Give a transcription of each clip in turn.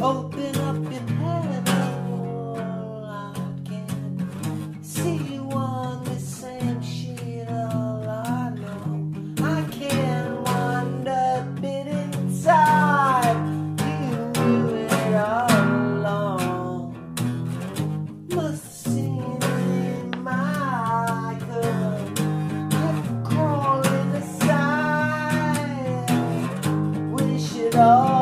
Open up your head, all I can see you on the same sheet. All I know, I can wander a bit inside. You knew it all along. Must have in my. Kept crawling all.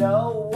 know